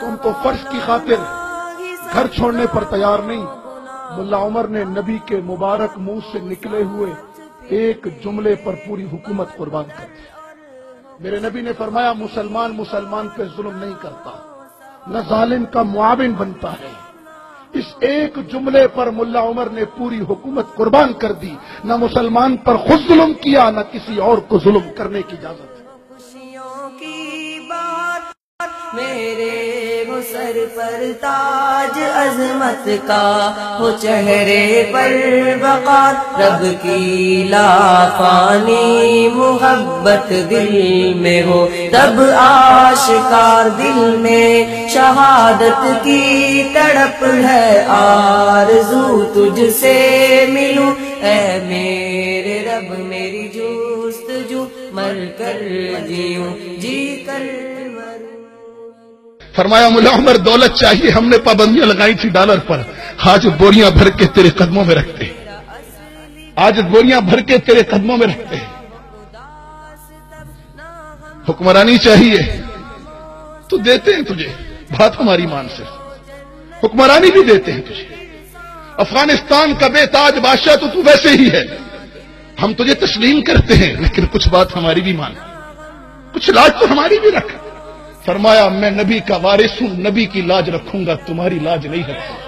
تم تو فرش کی خاطر گھر چھوڑنے پر تیار نہیں۔ ملا عمر نے نبی کے مبارک منہ سے نکلے ہوئے ایک جملے پر پوری حکومت قربان کر دی میرے نبی نے فرمایا، مسلمان مسلمان پہ ظلم نہیں کرتا، نہ ظالم کا معاون بنتا ہے۔ اس ایک جملے پر ملا عمر نے پوری حکومت قربان کر دی۔ نہ مسلمان پر خود ظلم کیا، نہ کسی اور کو ظلم کرنے کی اجازت۔ میرے ہو سر پر تاج عظمت کا ہو چہرے پر وقار رب کی لافانی محبت دل میں ہو تب آشکار دل میں شہادت کی تڑپ ہے آرزو تجھ سے ملوں اے میرے رب میری جوستجو مر کر جیوں جی کر فرمایا ملا عمر، دولت چاہیے، ہم نے پابندیاں لگائی تھی ڈالر پر۔ آج بوریاں بھر کے تیرے قدموں میں رکھتے ہیں۔ آج بوریاں بھر کے تیرے قدموں میں رکھتے ہیں۔ حکمرانی چاہیے۔ تو دیتے ہیں تجھے۔ بات ہماری مان سے۔ حکمرانی بھی دیتے ہیں تجھے۔ افغانستان کا بے تاج بادشاہ تو تو ویسے ہی ہے۔ ہم تجھے تسلیم کرتے ہیں، لیکن کچھ بات ہماری بھی مان۔ کچھ لاج تو ہماری بھی رکھ۔ فرمایا، میں نبی کا وارث ہوں، نبی کی لاج رکھوں گا، تمہاری لاج نہیں رکھوں گا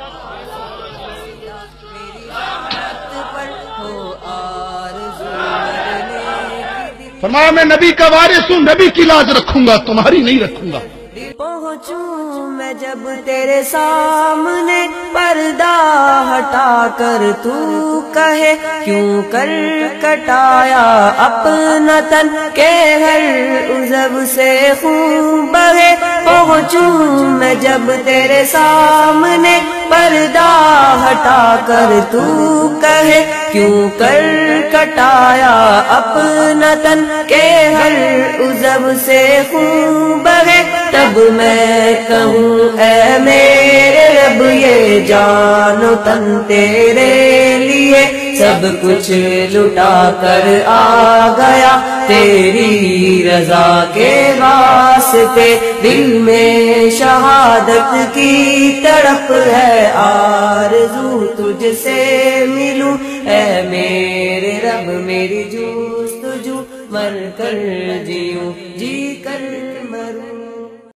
فرمایا، میں نبی کا وارث ہوں، نبی کی لاج رکھوں گا، تمہاری نہیں رکھوں گا۔ پہنچوں میں جب تیرے سامنے پردہ ہٹا کر تو کہے، کیوں کر کٹایا اپنا تن کے ہر عزب سے خون پہنچوں میں جب تیرے سامنے پردہ ہٹا کر تو کہے، کیوں کر کٹایا اپنا تن کے ہر عزب سے خون بہے تب میں کہوں، اے میرے رب، یہ جان و تن تیرے لیے سب کچھ لٹا کر آ گیا۔ تیری رضا کے واسطے دل میں شہادت کی تڑپ ہے، آرزو تجھ سے ملوں۔ اے میرے رب، میری جوستجو مر کر جیوں جی